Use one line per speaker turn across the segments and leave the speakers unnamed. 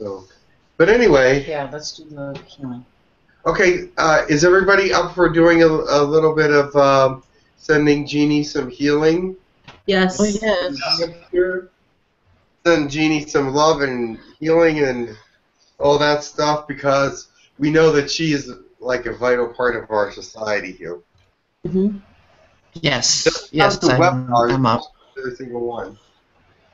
So, but anyway,
Yeah, let's do the healing.
okay. Uh, is everybody up for doing a, a little bit of um, sending Jeannie some healing?
Yes.
Oh, yes.
Send Jeannie some love and healing and all that stuff because we know that she is like a vital part of our society here.
hmm
Yes.
Just
Yes,
the
I'm,
webinars,
I'm up.
Every single one.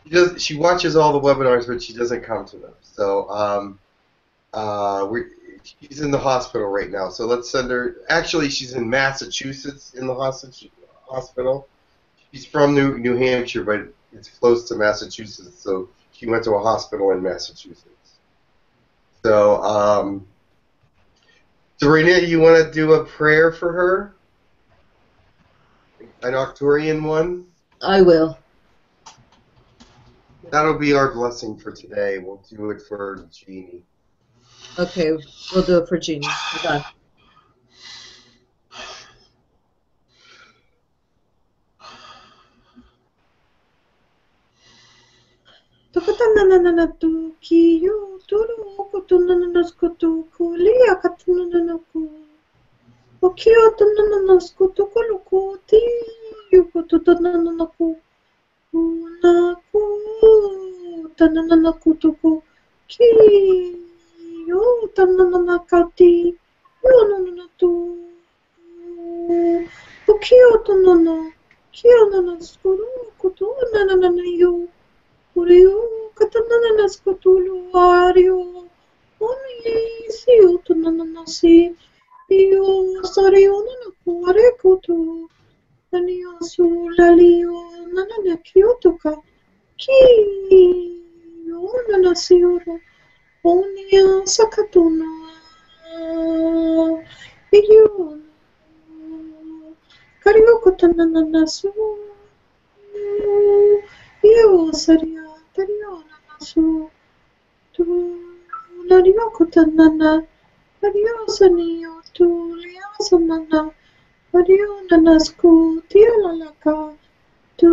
She does. She watches all the webinars, but she doesn't come to them. So, um, uh, we she's in the hospital right now. So let's send her. Actually, she's in Massachusetts in the hospital. She's from New New Hampshire, but it's close to Massachusetts. So she went to a hospital in Massachusetts. So, um, Sabrina, you want to do a prayer for her? An Arcturian one?
I will.
That'll be our blessing for today. We'll do it for Jeannie.
Okay, we'll do it for Jeannie. Hold on. Tukatananana tu kiyo turu kutunana skutu kulia katunana ku. Okio tunana skutu kuluku ti yukutunana ku. Una ku tanana kutuku ki yo tanana kati yo nana tu. Okio kio nana skuru kutu nana yo. Uriu katanana skutulu ario. Oni si. Kutu. Nana kyotoka. Yo nana siuro. Onia sakatuna. Iyo. Karioko tanana su. Io saria tariona nasu. Tu narioko tanana. Ario sanio tu lia sanana. Ario nanasku tia lalaka. Tu nio sukuaria kotuana nanasuaria. O la la nanaku. O sunario sario tario sakata. O nio sari ti yosu. Onia kataki okotu. Osu anana katu osulu. Tio sana, kio tana, tio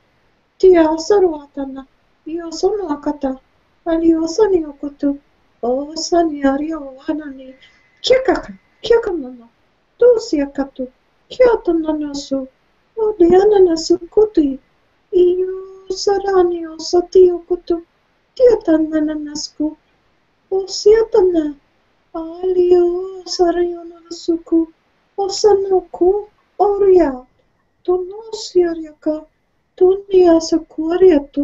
Tiasaruatana, Iosonuakata, a li osa ni okoto, Osani Ariohanani, Kiakaka, kia kamana, Tusiakatu, Kiatananasu, Odiananasu Kuti, Iosarani o satiokotu, Tiatanananasku, Osiatana, Aliosarionanasuku, Osanoku, Oria, Tunosiariaka, Tu neasocorreto, korjattu.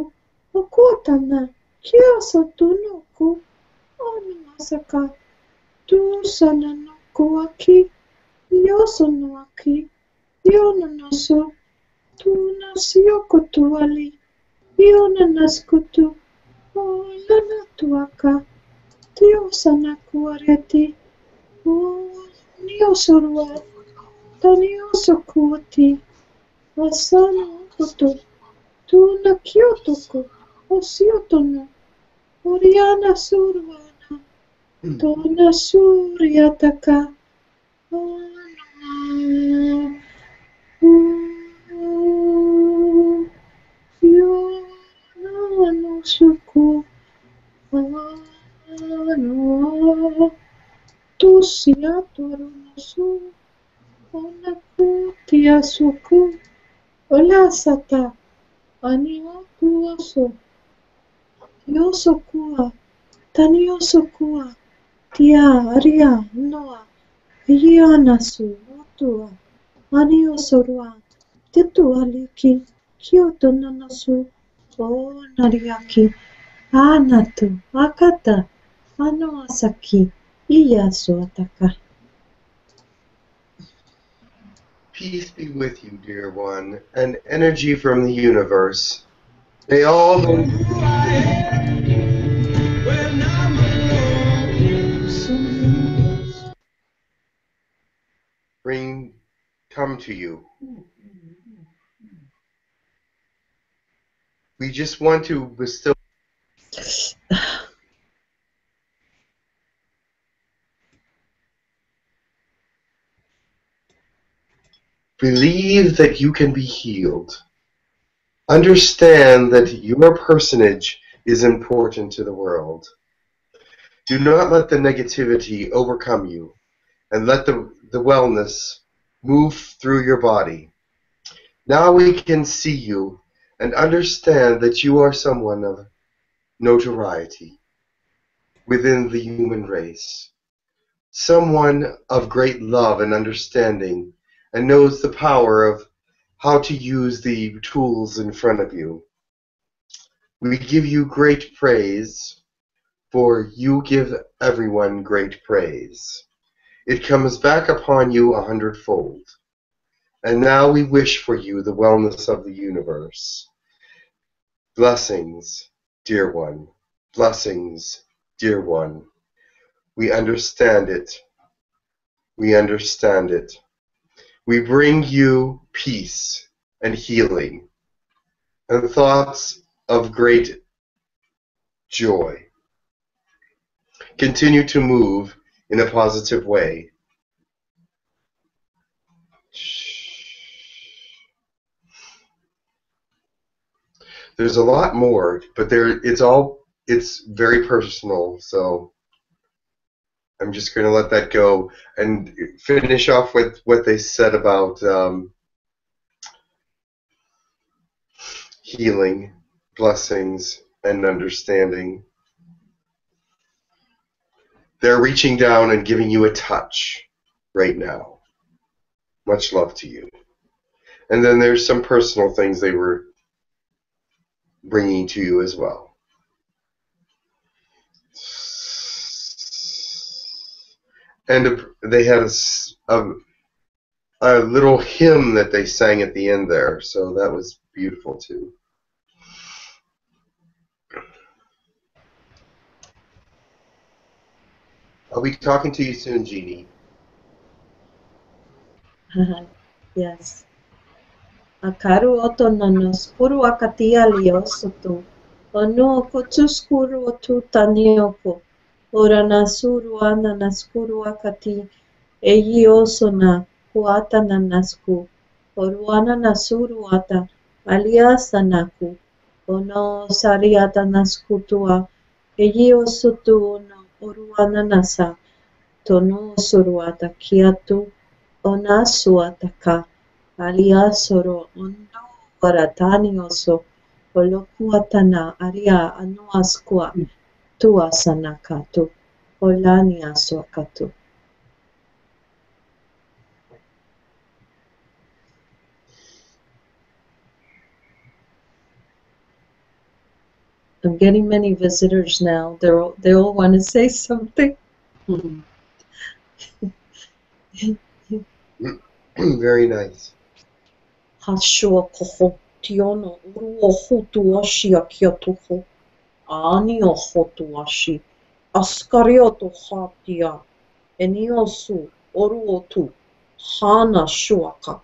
No kuotana, osa tu nuku, omnosaka, tu sona nuku no aqui, eu sono nuaki, eu não nasço, no tu nasceu tu ali, eu não nasco tu, na tani osu kuoti. asana tuna Kyotoku, Osiotono, Oriana Survana, Tuna Suryataka, Suku, Ano, Tusia, Torunasu, Onakutia Suku, Olasata Aniwakuoso Yosokua Tani yoso kua. Tia Aria Noa Irianasu Otua Aniosorua Tetualiki Kyoto Nanasu Onariaki Anatu Akata Anoasaki Iyasu Ataka
Peace be with you, dear one, and energy from the universe. They all bring come to you. We just want to bestow. Believe that you can be healed. Understand that your personage is important to the world. Do not let the negativity overcome you, and let the, the wellness move through your body. Now we can see you and understand that you are someone of notoriety within the human race, someone of great love and understanding, and knows the power of how to use the tools in front of you. We give you great praise, for you give everyone great praise. It comes back upon you a hundredfold. And now we wish for you the wellness of the universe. Blessings, dear one. Blessings, dear one. We understand it. We understand it. We bring you peace and healing and thoughts of great joy. Continue to move in a positive way. There's a lot more, but there it's all it's very personal, so I'm just going to let that go and finish off with what they said about um, healing, blessings, and understanding. They're reaching down and giving you a touch right now. Much love to you. And then there's some personal things they were bringing to you as well. And they had a, a, a little hymn that they sang at the end there, so that was beautiful too. I'll be talking to you soon, Jeannie.
yes. Akaru oto nano skuru akatia liosoto. Ono kotu skuru otu tanioko. ora nasurua nanaskurua kati eyi osona kuata nanasku oruana nasuruata alia sanaku ono sariata naskutua eyi osutu ono oruana nasa tonu suruata kiatu onasuata ka alia soro ondo waratani oso olokuatana aria anuaskua mm. Sanakatu. Olani asuakatu. I'm getting many visitors now. They're all, they all want to say something.
Very nice.
Hashua koho tiono 아니었었도아시 아스카리오토 하티아 에니오수 오루오투 하나슈아카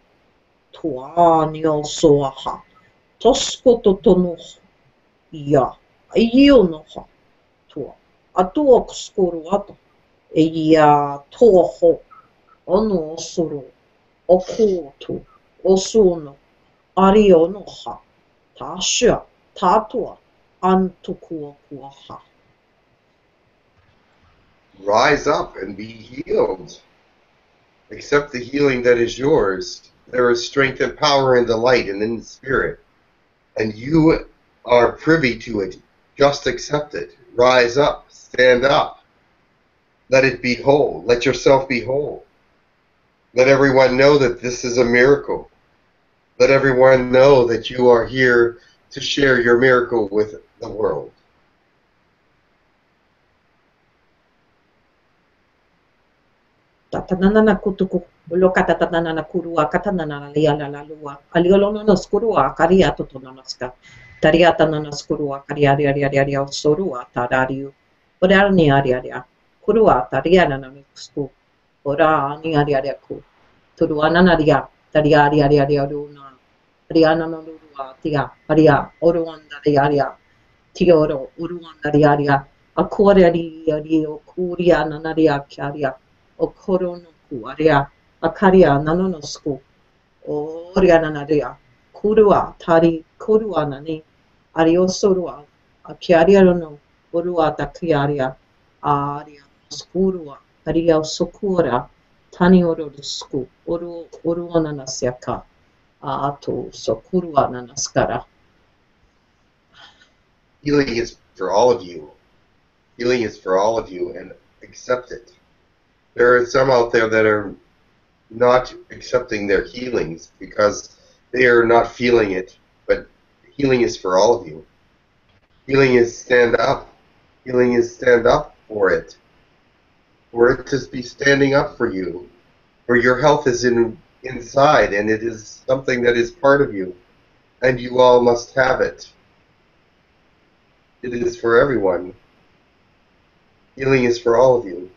투아니오수아하 토스코토토노 이야 이오노하 투아 아투옥스코루아토 에이야 토호 어노오수루 오코토 오수노 아리오노하 다슈아 다투아 kuaha.
Rise up and be healed. Accept the healing that is yours. There is strength and power in the light and in the spirit. And you are privy to it. Just accept it. Rise up. Stand up. Let it be whole. Let yourself be whole. Let everyone know that this is a miracle. Let everyone know that you are here to share your miracle with the world.
Tatanana na kutuku. Ulo katatanana na kurua. Katanana na lia la la lua. Aliolono no skurua. Karia totononoska. Tariata na skurua. Karia ria ria ria ria sorua. Tarariu. Ora ni aria ria. Kurua. Taria na na sku. Ora ni aria ria ku. turu anana ria, taria ria ria ria runa, ria no no rua tia, ria, oru ana ria ria, tioro, uru ana ria ria, a kore ria ria o kuria nana ria kia ria, o korono ku ria, a karia nanono sku, o ria nana ria, kurua, tari, kurua nani, ari o sorua, a kia ria rono, orua ta kia ria, a ria
Healing is for all of you. Healing is for all of you, and accept it. There are some out there that are not accepting their healings because they are not feeling it, but healing is for all of you. Healing is stand up. Healing is stand up for it. For it to be standing up for you. For your health is in inside and it is something that is part of you. And you all must have it. It is for everyone. Healing is for all of you.